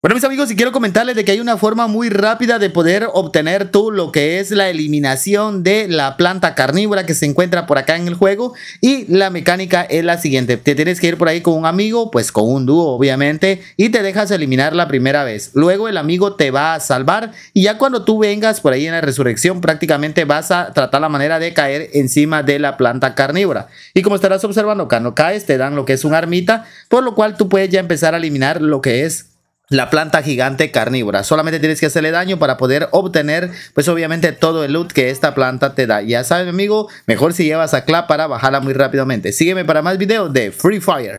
Bueno mis amigos, y quiero comentarles de que hay una forma muy rápida de poder obtener tú lo que es la eliminación de la planta carnívora que se encuentra por acá en el juego. Y la mecánica es la siguiente, te tienes que ir por ahí con un amigo, pues con un dúo obviamente y te dejas eliminar la primera vez, luego el amigo te va a salvar y ya cuando tú vengas por ahí en la resurrección prácticamente vas a tratar la manera de caer encima de la planta carnívora. Y como estarás observando cuando caes te dan lo que es un armita por lo cual tú puedes ya empezar a eliminar lo que es la planta gigante carnívora. Solamente tienes que hacerle daño para poder obtener, pues obviamente todo el loot que esta planta te da. Ya sabes, amigo, mejor si llevas a Clap para bajarla muy rápidamente. Sígueme para más videos de Free Fire.